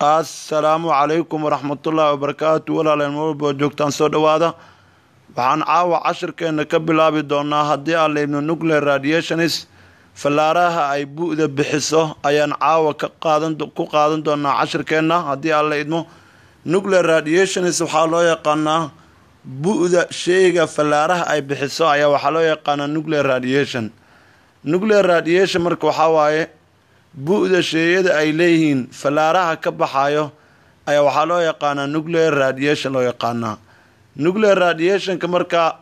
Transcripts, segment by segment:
assalaamu calaykum waraxmatullaahi wabarakaatu walaaleen marwalba joogtaan soo dhowaada waxaan caawa cashirkeena ka bilaabi doonaa haddii aan leybno nuclear radiationis fallaaraha ay bu-da bixiso ayaan caawa ka qaadan doonaa cashirkeenna haddii aan la idmo nuclear radiationis waxaa loo yaqaanaa bu-da sheyga fallaaraha ay bixiso ayaa waxaa loo yaqaanaa nuclear radiation. Nuclear radiation marka waxaa waaye bu-da sheeyada ay leeyihiin fallaaraha ka baxayo ayaa waxaa loo yaqaanaa nuclear radiation loo yaqaanaa. Nuclear radiationka marka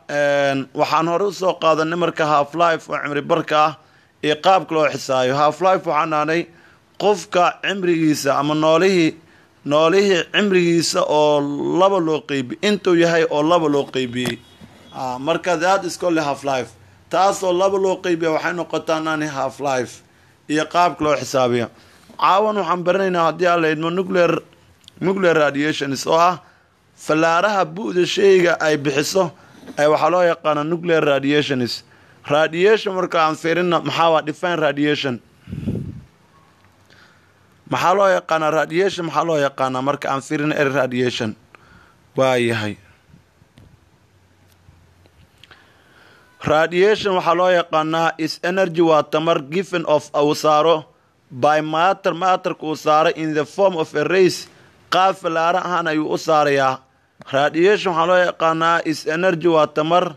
waxaan hore u soo qaadanay marka half life oo cimri barka ah iyo qaabka loo xisaayo. Half life waxaan nahnay qofka cimrigiisa ama noolihii noolihii cimrigiisa oo laba loo qeybi intuu yahay oo laba loo qeybiyey marka that is called half life taasoo laba loo qeybiya waxay noqotaa nani half life iyo qaabka loo xisaabiya caawan waxaan baranaynaa haddii aan la idmo nuclear nuclear radiations oo ah fallaaraha bu-da sheyga ay bixiso ay waxaa loo yaqaana nuclear radiations radiation marka aan fiirina maxaa waa define radiation? Maxaa loo yaqaanaa radiation? Maxaa loo yaqaanaa marka aan fiirina er radiation? Waa radiation waxaa loo yaqaanaa is energy waa tamar given of uu saaro by matter matterka uu saaro in the form of a race qaab fallaaro ahaan ayuu u saarayaa. Radiation waxaa loo yaqaanaa is energy waa tamar.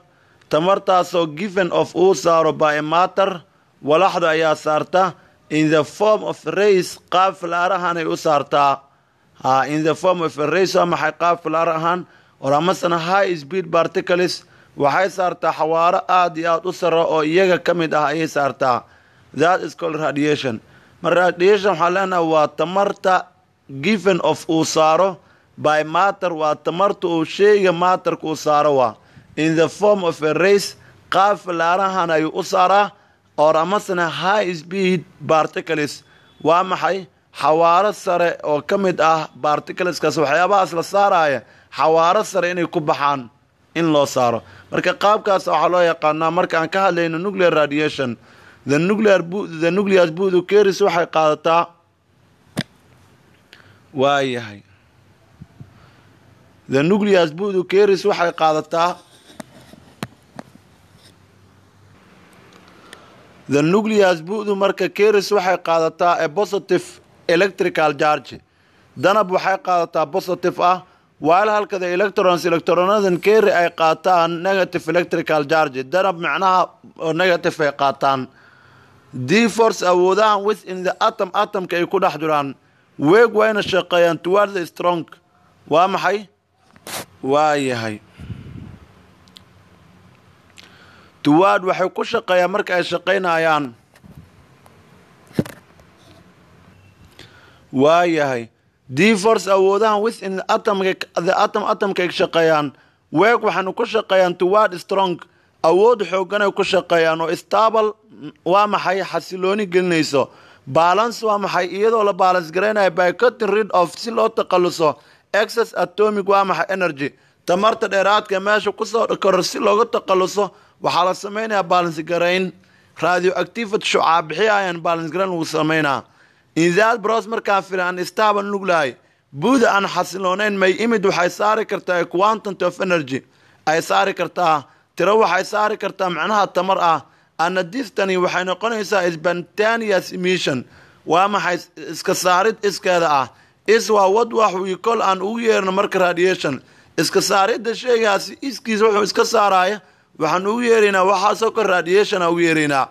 Tamartaasoo given of uu saaro by matter walaxda ayaa saarta. In the form of race qaab fallaaro ahaan ay u saartaa ha in the form of a race waa maxay qaab fallaaro ahaan? Or high speed particles waxay saartaa xawaaro aada iyo aada u saro oo iyaga ka mid ah ayay saartaa. That is called radiation. Mar radiation waxaa leenaha waa tamarta given of uu saaro by matter waa tamarta uu sheyga matterka uu saaro waa. In the form of a race qaab fallaarahan ayuu u saaraa or amasana high speed particles. Waa maxay? Xawaaro sare oo ka mid ah particleskaas waxyaabahaas la saaraya xawaaro sare inay ku baxaan in loo saaro marka qaabkaas waxaa loo yaqaanaa marka aan ka hadlayno nuclear radiation the nuclear the nucleus budu keris waxay qaadataa waa yahay the nucleus budu keris waxay qaadataa the nucleus budu marka keris waxay qaadataa a positive electrical charge. Danab waxay qaadataa positive ah while halka the electrons electronadan keri ay qaataan negative electrical charge. Danab macnaha negative ay qaataan. D force awoodahan within the atom atomka ay ku dhex jiraan. Weeg wayna shaqeeyaan toward the strong. Waa maxay? Waa yahay. Toward waxay ku shaqeeyaan marka ay shaqaynayaan waa yahay d force awoodahan within atomka the atom atomka ay shaqeeyaan. Weeg waxaynu ku shaqeeyaan toward strong. Awood xooganay ku shaqeeyaan oo stable waa maxay? Xasilooni gelinayso. Balance waa maxay? Iyadoo la balance garaynayo by cutting rid of si loo taqaluso excess atomic waa maxay? Energy. Tamarta dheeraadka meesha ku soo koro si looga taqaluso waxaa la sameynayaa balance garayn. Radio activity shucaa bixiyayaan balance garayn lagu sameynaa inzaad bros markaan filan stable nuclei buuda aan xasiloonayn may imid waxay saari kartaa quantity of energy. Ay saari kartaa tiro waxay saari kartaa macnaha tamar ah. Ana distany waxay noqonaysaa spontaneous emission. Waa maxay iska saarid iskeeda ah? Is waa wad wax wii kol aan ugu yeerno marka radiation. Iska saaridda sheygaasi iskiisa wuxuu iska saaraya waxaan ugu yeeraynaa waxaasoo kor radiation a ugu yeeraynaa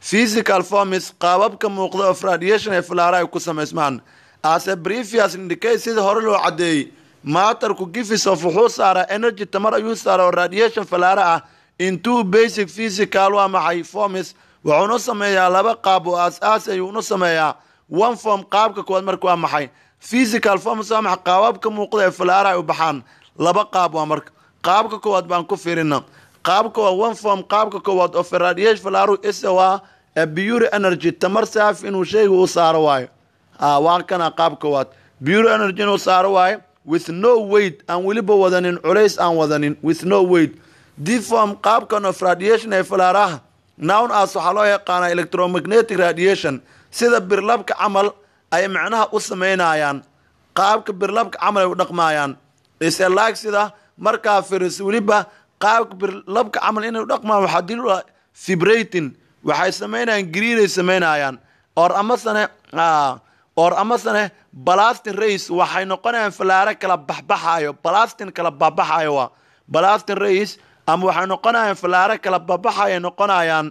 physical formis qaababka muuqda of radiation ee falaara ay ku samaysmaan. Ase previous indicate sida hore loo cadeeyey maatarku gifis of wuxuu saaraa energy tamar ayuu saaraa oo radiation falaara ah. Into basic physical waa maxay? Formis wuxuuna sameeyaa laba qaab oo aas-aas ayuuna sameeyaa. One form qaabka koowaad marka waa maxay? Physical forms waa maxay? Qaababka muuqda ee falaara ay u baxaan. Laba qaab waa marka. Qaabka koowaad baan ku fiirina. Qaabka waa one form qaabka koowaad of radiation falaaru isa waa a pure energy tamar saaf inuu sheyga u saaro waayo. Waa kana qaab koowaad pure energy inuu saaro waayo with no weight aan weliba wadanin culays aan wadanin with no weight. Deform qaabkan of radiation ee falaaraha nown as waxaa loo yaqaanaa electromagnetic radiation sida birlabka camal ay macnaha u sameynayaan qaabka birlabka camal ay u dhaqmaayaan. Islaag sida markaa firis weliba qaabka birlabka camal inay u dhaqmaan waxaa dil ah fibrating waxay samaynayaan gariiray samaynayaan or amasane or amasane balastin race waxay noqonayaan falaare kala baxbaxaayo balastin kala baxbaxaayo waa balastin race ama waxay noqonayaan falaare kala baxbaxayo noqonayaan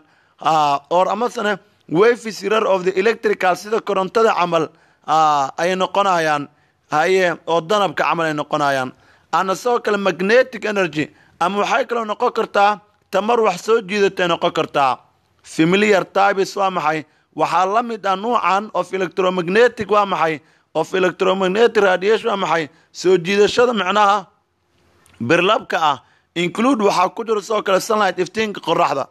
or amasane wafy sirar of the electrical sida korontada camal ayay noqonayaan haye oo danabka camal ay noqonayaan. Ana sidoo kale magnetic energy ama waxay kaloo noqon kartaa tamar wax soo jiidatay noqon kartaa familiar tibes waa maxay? Waxaa la mid ah nuucan of electromagnetic waa maxay? Of electromagnetic radiation waa maxay? Soo jiidashada micnaha birlabka ah include waxaa ku jira sidoo kale sunlight iftiinka qoraxda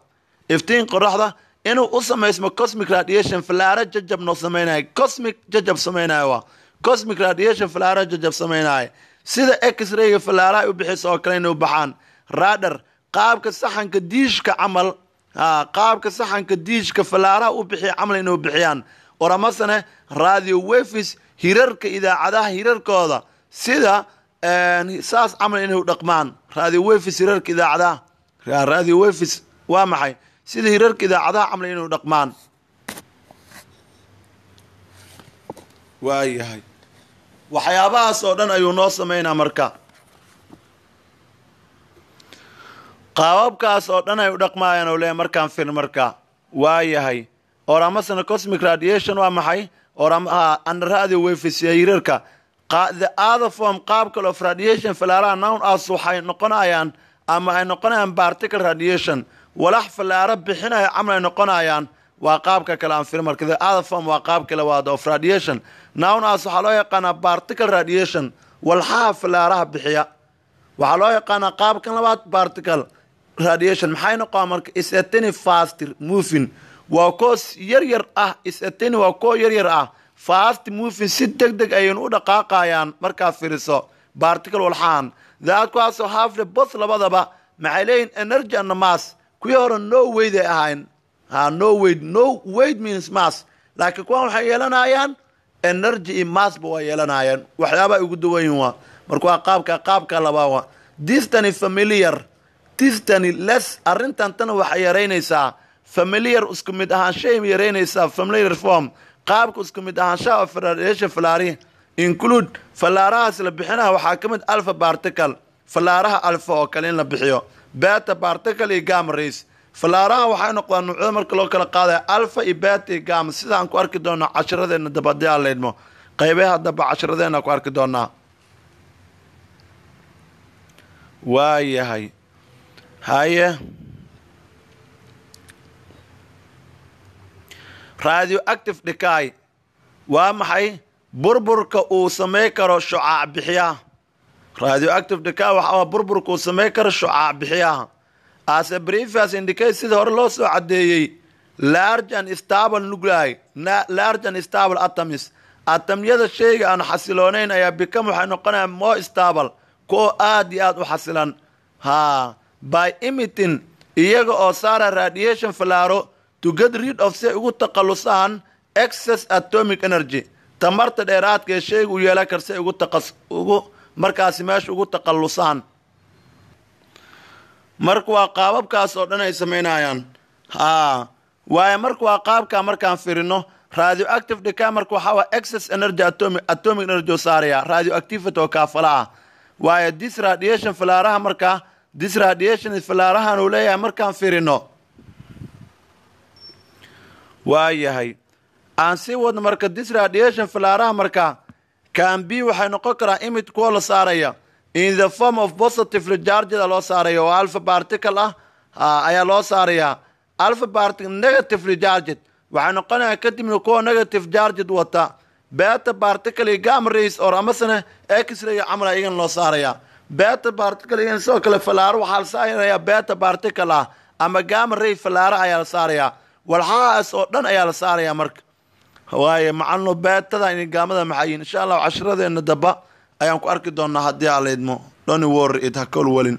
iftiin qoraxda inuu u samaysmo cosmic radiation falaaro jajab noo samaynayo. Cosmic jajab samaynayo waa. Cosmic radiation falaaro jajab samaynayo. Sida x-rayga falaaraha ay u bixisa oo kale inay u baxaan. Radar qaabka saxanka diishka camal qaabka saxanka diishka falaaraha u bixiya camal inay u bixiyaan. Oramasane radio wefis hirarka idaacadaha hirarkooda. Sida saas camal inay u dhaqmaan. Radio wefis hirarka idaacadaha. Radio wefis waa maxay? Sida hirarka idaacadaha camal inay u dhaqmaan. Waayahay. Waxyaabahaas oo dhan ayuu noo sameynaa marka qaababkaas oo dhan ay u dhaqmaayaan oo leeyahy markaan fir marka waayahay or amasana cosmic radiation waa maxay? Or radio wefis hirarka the other form qaab of radiation falaaraha nown as waxay noqonayaan ama ay noqonayaan particle radiation. Walax falaaro bixinaya camal ay noqonayaan waa qaabka kale aan fir marka. The other form waa qaab kale waad of radiation. Nown as waxaa loo yaqaanaa particle radiation. Walxaha falaaraha bixiya. Waxaa loo yaqaanaa qaabkan labaad particle radiation. Maxay noqon marka is ateny faster moving waa koos yar yar ah is ateny waa koo yar yar ah. Fast moving si deg deg ayaynu u dhaqaaqayaan markaad firiso particle walxahan daad kuwaasoo hafle bos labadaba. Maxay leeyihiin energy and mass? Kuwii hore no weyd ay ahayn. Ha no weyd no weyd means mass. Laakiin kuwan waxay yeelanayaan energy iyo massba waa yeelanayaan waxyaabaa ugu dawanyin waa. Marka waa qaabka qaabka labaa waa. Distany familiar distany less. Arrintan tana waxay yaraynaysaa familiar isku mid ahaanshahay yaraynaysaa familiar form. Qaabka isku mid ahaanshaha of radiation falaarihi include falaarahaas la bixinaha waxaa ka mid alpha particle falaaraha alfa oo kale in la bixiyo. Beta particle iyo gama race falaaraha waxay noqdaan nuucyada marka loo kala qaadaya alfa iyo beta iyo gama sidaan ku arki doonaa casharadeena daba haddii aan laydmo qaybaha daba casharadeena ku arki doonaa. Waayahay haye. Radio active dhikaay waa maxay? Burburka uu samey karo shucaac bixiyaha radio active dhikaay waxaa burburka uu samey karo shucaac bixiyaha ase briefas indicate sida hore loo soo cadeeyey large and stable nuclei large and stable atoms. Atamyada shayga aan xasiloonayn ayaa bikam waxay noqonayaan more stable kuwo aada iyo aada u xasilan. Ha by imitin iyaga oo saara radiation falaaro to get rid of say ugu takhalusaan excess atomic energy. Tamarta dheeraadka ee shayga u yeelan kar ugu taqas ugu markaasi meesha ugu takhallusaan marka waa qaababkaas oo dhan ay samaynayaan ha waayo marka waa qaabka markaan firino radio active dhika marka waxaa waa excess energy atomic atomic energy oo saaraya radio activity oo kaafala ah waayo dis radiation falaaraha markaa dis radiation falaarahan uu leeyahay markaan firino. Waayahay. Aan sii wadno marka dis radiation falaaraha markaa b waxay noqon karaa imid kuwa la saaraya. In the form of positive rechargeda loo saaraya oo alpha particle ah ayaa loo saarayaa alpha particle negative recharged. Waxay noqonaya kadibna kuwa negative charged wata. Beta particle iyo gam race or amasana x-ray camal iyagan loo saaraya beta particle iyagan sidoo kale falaaro waxaa la saarayaa beta particle ah ama gama ray falaaro ayaa la saarayaa. Walxahaas oo dhan ayaa la saarayaa marka. Waaye macalno beetada in gaamada maxayin insha allahu cashiradeena daba ayaan ku arki doonaa haddii aa laydmo dhoni wor id hakol welin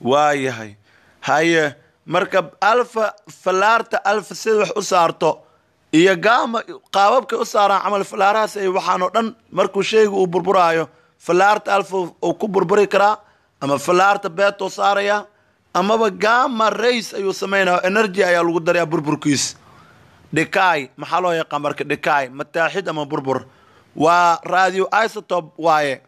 waayahay. Haye marka alfa falaarta alfa sida wax u saarto iyo gaama qaababkay u saaraan camal falaarahaas ay waxaan oo dhan markuu sheyga uu burburaayo falaarta alfa uu ku burburi karaa ama falaarta beetou saaraya amaba gama rays ayuu samaynaya energy ayaa lagu darayaa burburkiis. Dhikaay maxaa loo yaqaan marka dhikaay mataaxid ama burbur? Waa radio isotop waaye.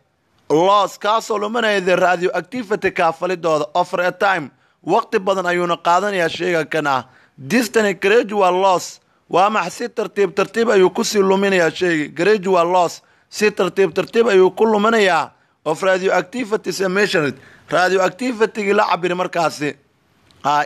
Los kaasoo luminaya the radio activity kaafalidooda offer a time waqti badan ayuuna qaadanayaa sheega kan ah distany gradual loss waa max si tartiib tartiib ayuu ku sii luminayaa sheegi gradual loss si tartiib tartiib ayuu ku luminayaa. Of radio activities emissioned radio activitygii la cabiri markaasi.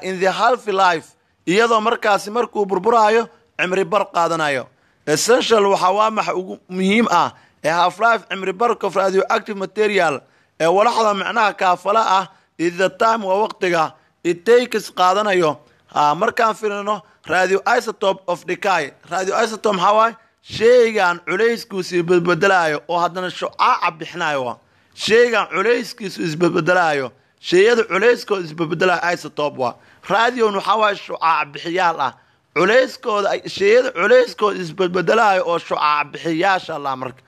In the half life iyadoo markaasi markuu burburaayo cimri bar qaadanayo. Essential waxaa waa max ugu muhiim ah ee half life cimri barka of radio active material ee walaxda macnaha kaafala ah is the time waa waqtiga. It takes qaadanayo markaan firino radio isotop of decay radio isotop maxaa waaye? Sheygan culayskiisu isbedbedelaayo oo haddana shucaaca bixinayo sheygan culayskiisu isbedbedelaayo sheeyada culayskooda isbedbedelayo isotop waa. Radion waxaa waaye? Shucaac bixiyaal ah. Culayskooda sheeyada culayskooda isbedbedelaayo oo shucaac bixiyaasha la marka.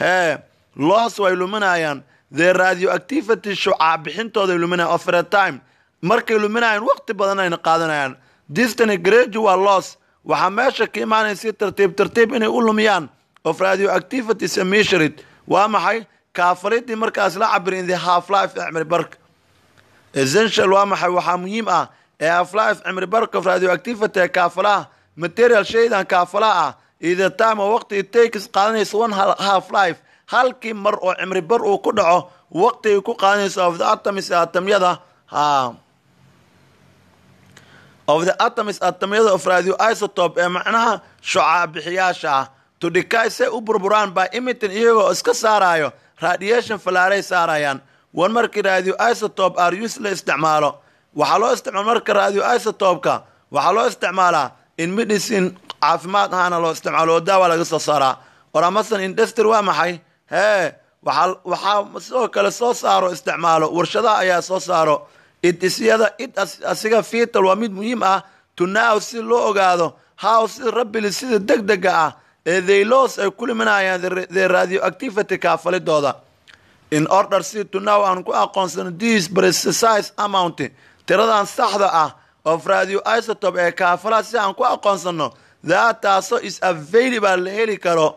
Hee loos way luminayaan. The radio activity shucaac bixintooday luminayan offer a time markay luminayaan waqti badan ayna qaadanayaan. Distany gradual loss waxaa meesha ka imaanaya si tartiib tartiib inay u lumiyaan of radio activities emissioned waa maxay? Kaafalidii markaas la cabiri in the half life cimri barka essential waa maxay? Waxaa muhiim ah ee half life cimri barka of radio activity ee kaafalaha material shaydan kaafalaha ah either time oo waqti takes qaadanaysa one half life halkii mar oo cimri bar uu ku dhaco waqtigay ku qaadanaysa of the atoms atamyada ha of the atoms atamyada of radio isotop ee macnaha shucaa bixiyaasha ah. To decay say u burburaan by imitin iyagoo iska saarayo radiation falaaray saarayaan. Wan markii radio isotop are use la isticmaalo. Waxaa loo isticmaala marka radio isotopka waxaa loo isticmaalaa in medicine caafimaad ahaana loo isticmaalo oo daawa laga soo saaraa. Or amasan industry waa maxay? Hee waxaa sidoo kale soo saaro isticmaalo. Warshadaha ayaa soo saaro idisyada id asiga fital waa mid muhiim ah to now si loo ogaado how si rabili sida deg dega ah ee theylos ay ku liminayaan the radio activity kaafalidooda in order si to now aan ku aqoonsano this precise amount tiradan saxda ah of radio isotop ee kaafalaha si aan ku aqoonsano that taasoo is available la heli karo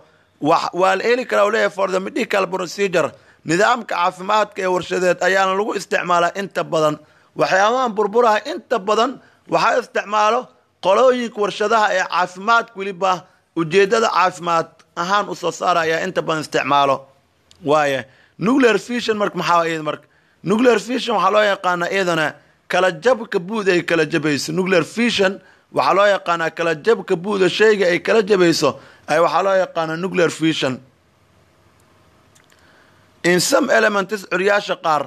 waa la heli karaa leeyahay for the medical procedure. Nidaamka caafimaadka ee warshadeed ayaana lagu isticmaalaa inta badan waxyaabahan burburaha inta badan waxaa isticmaalo qolooyinka warshadaha ee caafimaadka weliba ujeedada caafimaad ahaan u soo saara ayaa inta badan isticmaalo. Waaya nuclear fission marka maxaa marka nuclear fission waxaa loo yaqaanaa iyadana kala jabka buud ay kala jabayso. Nuclear fission waxaa loo yaqaanaa kala jabka buuda shayga ay kala jabayso ay waxaa loo yaqaanaa nuclear fission. In some elements curyaasha qaar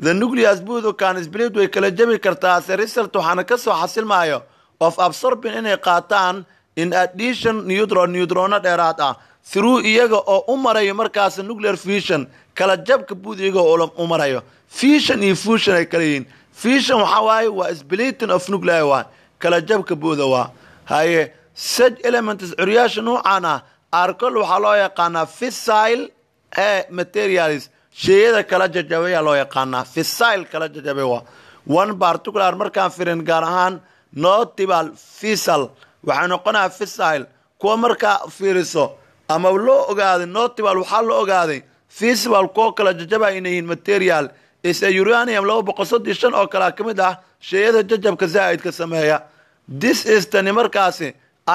the nucleus buudukan sblit way kala jabi kartaa se result waxaana ka soo xasilmaayo of absorbing inay qaataan in addition neutron neutrono dheeraad ah through iyaga oo u marayo markaas nuclear fusion kala jabka buud iyaga oo u marayo fusion iyo fusion ay kala yihiin fusion waxaa waaye waa splitting of nuclei waa kala jabka buuda waa haye such elements curyaasha nuucan ah arcol waxaa loo yaqaanaa fissile ee materials sheeyada kala jajabaya loo yaqaanaa. Fissile kala jajabay waa. One particular markaan firin gaar ahaan notable fissal. Waxay noqonayaa fissile kuwa markaa fiiriso ama loo ogaaday notable waxaa la ogaaday fisival kuwo kala jajaba inay yihiin material. Ise uranium laba boqol soddon shan oo kalea ka mid ah sheeyada jajabka zaa'idka sameeya. This is tani markaasi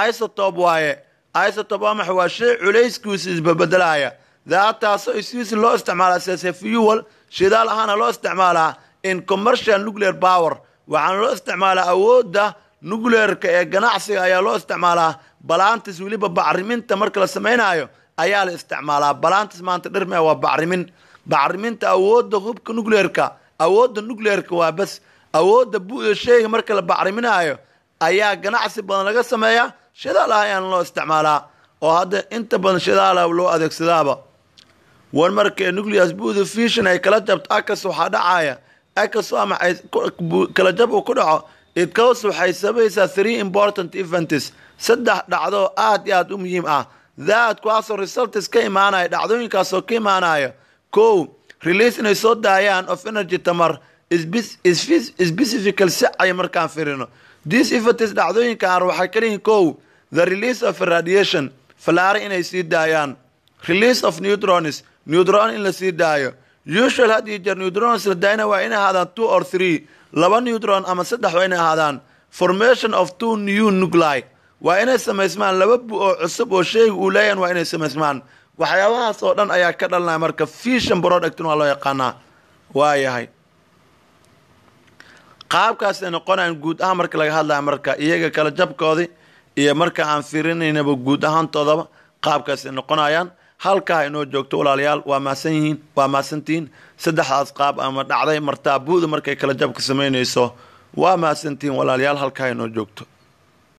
isotop waaye. Isotop waa maxa waa shay culayskiisa isbabedelaaya daataasoo isiisi loo isticmaalaa sese fuel shidaal ahaana loo isticmaalaa in commercial nuclear power waxaana loo isticmaalaa awoodda nuclearka ee ganacsiga ayaa loo isticmaalaa. Balantis weliba bacriminta marka la samaynayo ayaa la isticmaalaa. Balantis maanta dhirme waa bacrimin. Bacriminta awoodda hubka nuclearka awoodda nuclearka waa bas. Awoodda buuda sheyga marka la bacriminayo ayaa ganacsi badan laga sameeyaa. Shidaal ah ayaana loo isticmaalaa. Oo hadda inta badan shidaala loo adeegsadaaba war markee nucleus buuda fission ay kala jabto akas waxaa dhacaya akas maxay kala jab uu ku dhaco idkaws waxay sabaysaa three important events. Saddex dhacdo aad iyo aad u muhiim ah. That kuwaasoo results ka imaanaya dhacdooyinkaasoo ka imaanaya kow release inay soo daayaan of energy tamar. Specifical si ay markaan firino this effects dhacdooyinkan waxay ka leeyihiin kow the release of radiation. Falaare inay sii daayaan release of neutrons neutron in la sii daayo. Usual had iyo jeer neutrons la daayana waa inay ahaadaan two or three. Laba neutron ama saddex waa inay ahaadaan. Formation of two new nuclei. Waa inay samaysmaan laba bu oo cusub oo sheyga uu leeyahan waa inay samaysmaan. Waxyaabahaas oo dhan ayaa ka dhalanaya marka fission product waa loo yaqaanaa. Waayahay qaabkaasay noqonayaan guud ahaan marka laga hadlaya marka iyaga kala jabkoodii iyo marka aan firinaynaba guud ahaantoodaba qaabkaasay noqonayaan halkaa inoo joogto walaalayaal waa maasan yihiin waa maasantihiin saddexdaas qaab ama dhacday martaa buuda markay kala jabka samaynayso waa maasantihiin walaalayaal halkaa inoo joogto